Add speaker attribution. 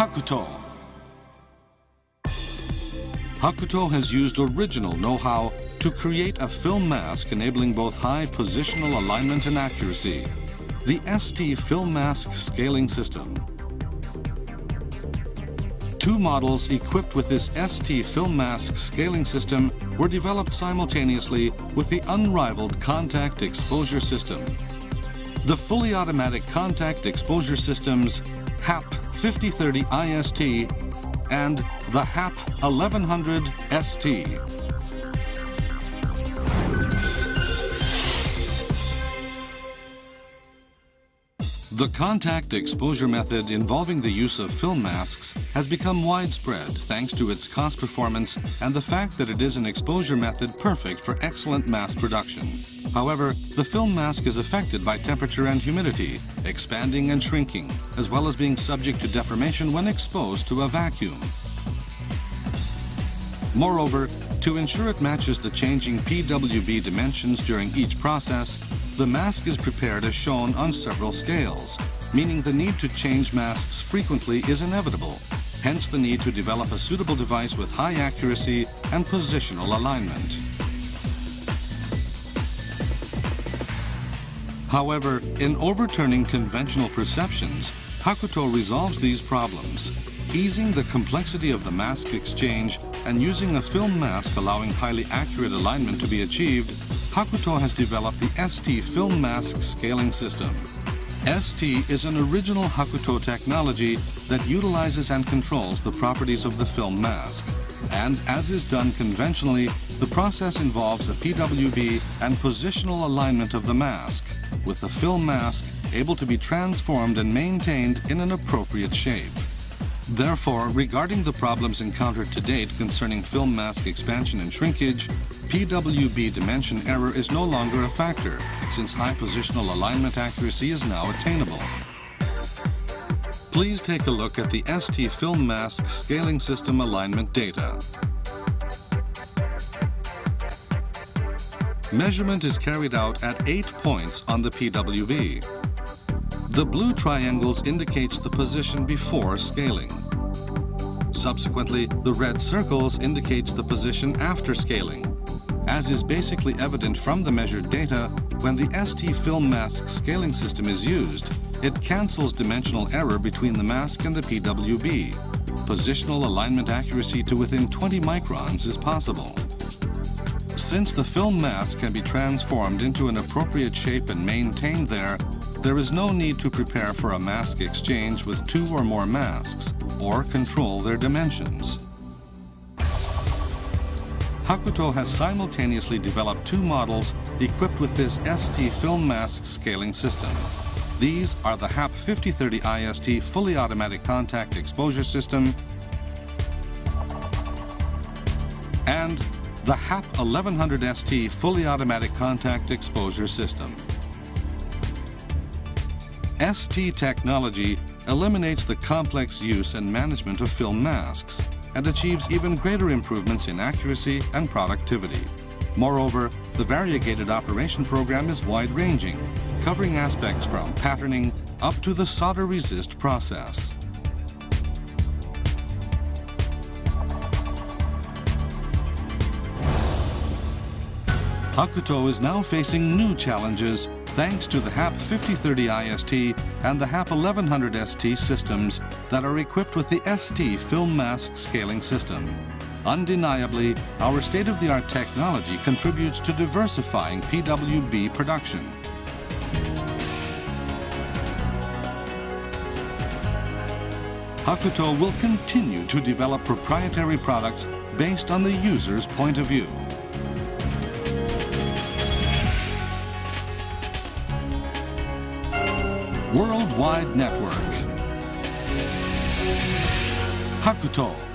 Speaker 1: Hakuto. Hakuto has used original know-how to create a film mask enabling both high positional alignment and accuracy. The ST Film Mask Scaling System. Two models equipped with this ST Film Mask Scaling System were developed simultaneously with the unrivaled Contact Exposure System. The fully automatic Contact Exposure Systems HAP 5030 IST and the HAP 1100 ST. The contact exposure method involving the use of film masks has become widespread thanks to its cost performance and the fact that it is an exposure method perfect for excellent mass production. However, the film mask is affected by temperature and humidity, expanding and shrinking, as well as being subject to deformation when exposed to a vacuum. Moreover, to ensure it matches the changing PWB dimensions during each process, the mask is prepared as shown on several scales, meaning the need to change masks frequently is inevitable, hence the need to develop a suitable device with high accuracy and positional alignment. However, in overturning conventional perceptions, Hakuto resolves these problems, easing the complexity of the mask exchange and using a film mask allowing highly accurate alignment to be achieved, Hakuto has developed the ST Film Mask Scaling System. ST is an original Hakuto technology that utilizes and controls the properties of the film mask. And as is done conventionally, the process involves a PWB and positional alignment of the mask, with the film mask able to be transformed and maintained in an appropriate shape. Therefore, regarding the problems encountered to date concerning film mask expansion and shrinkage, PWB dimension error is no longer a factor, since high positional alignment accuracy is now attainable. Please take a look at the ST film mask scaling system alignment data. Measurement is carried out at 8 points on the PWB. The blue triangles indicates the position before scaling. Subsequently, the red circles indicates the position after scaling. As is basically evident from the measured data, when the ST film mask scaling system is used, it cancels dimensional error between the mask and the PWB. Positional alignment accuracy to within 20 microns is possible. Since the film mask can be transformed into an appropriate shape and maintained there, there is no need to prepare for a mask exchange with two or more masks or control their dimensions. Hakuto has simultaneously developed two models equipped with this ST film mask scaling system. These are the HAP 5030 IST fully automatic contact exposure system and the HAP 1100 ST fully automatic contact exposure system. ST technology eliminates the complex use and management of film masks and achieves even greater improvements in accuracy and productivity. Moreover, the variegated operation program is wide-ranging, covering aspects from patterning up to the solder resist process. Hakuto is now facing new challenges thanks to the HAP 5030 IST and the HAP 1100 ST systems that are equipped with the ST film mask scaling system. Undeniably, our state-of-the-art technology contributes to diversifying PWB production. Hakuto will continue to develop proprietary products based on the user's point of view. Worldwide Network. Hakuto.